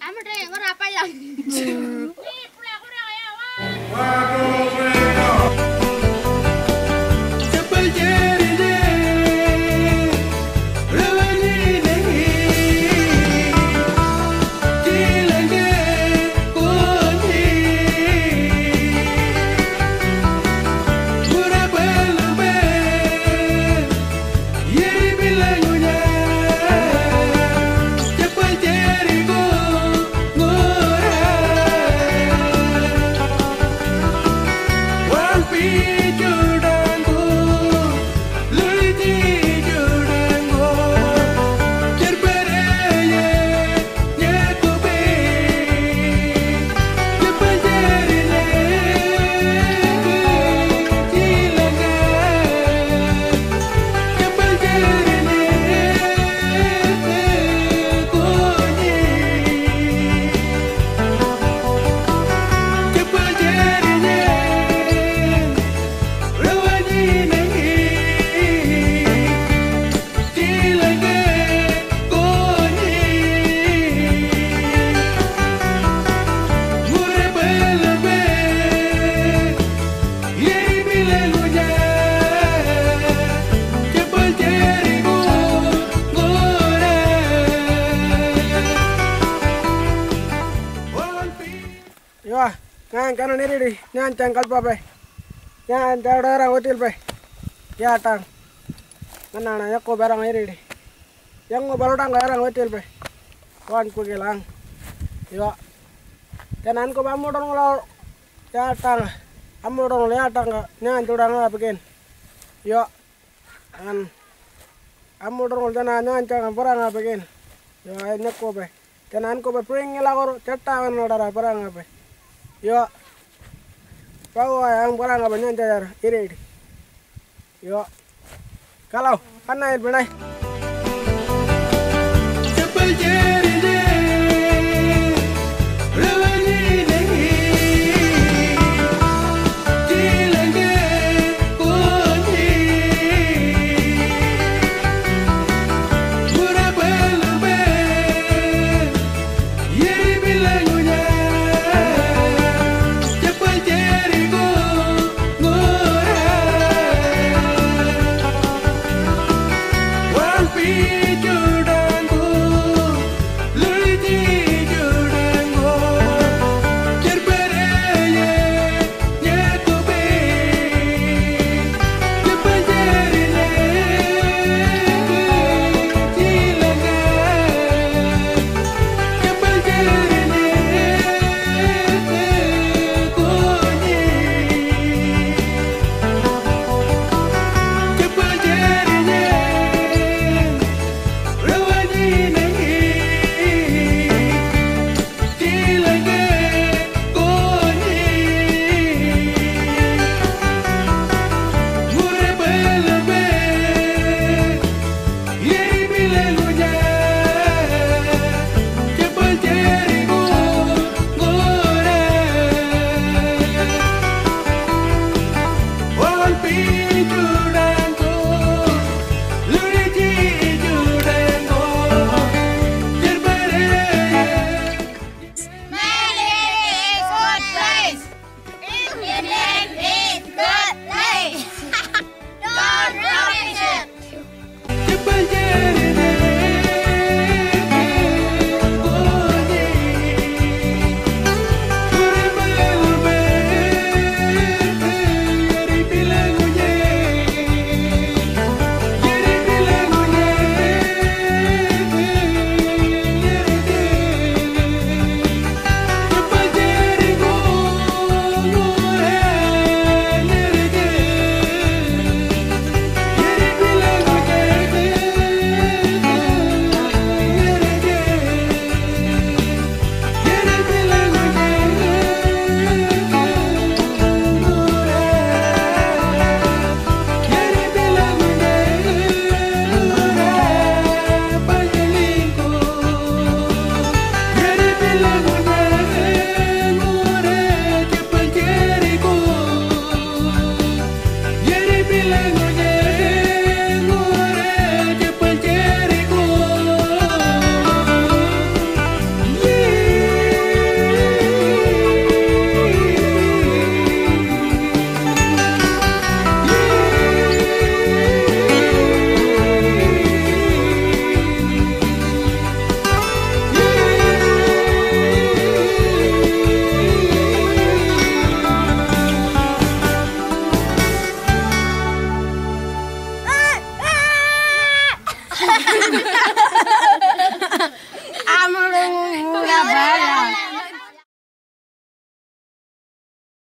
Amo deh ngora apa ya? Yo, ngan kanan ini di, nyan cangkal pa pe. Nyan tada orang hotel pe. Ya tang. Nana na yakko barang ini di. Yang ngo balodang orang hotel pe. Wan ku gelang. Yo. Kanan ko bamu dong lo. Ya tang. Amu dong ya tang nyan tudang apa bikin. Yo. An. Amu yo. Pago ang bola nga banyan jajar iri đi yo. Kalau kan naik benai Simple yeah. Ой, но не